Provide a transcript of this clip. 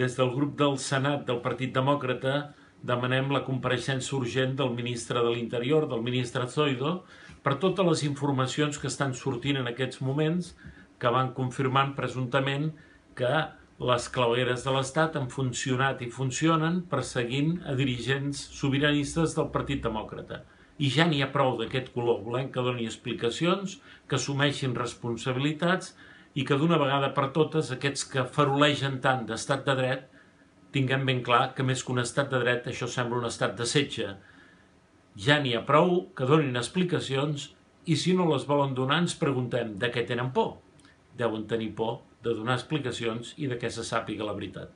des del grup del Senat del Partit Demòcrata demanem la compareixença urgent del ministre de l'Interior, del ministre Zoido, per totes les informacions que estan sortint en aquests moments que van confirmant presumptament que les clavegueres de l'Estat han funcionat i funcionen perseguint a dirigents sobiranistes del Partit Demòcrata. I ja n'hi ha prou d'aquest color. Volem que doni explicacions, que assumeixin responsabilitats i que d'una vegada per totes aquests que farolegen tant d'estat de dret tinguem ben clar que més que un estat de dret això sembla un estat de setge. Ja n'hi ha prou que donin explicacions i si no les volen donar ens preguntem de què tenen por. Deuen tenir por de donar explicacions i de què se sàpiga la veritat.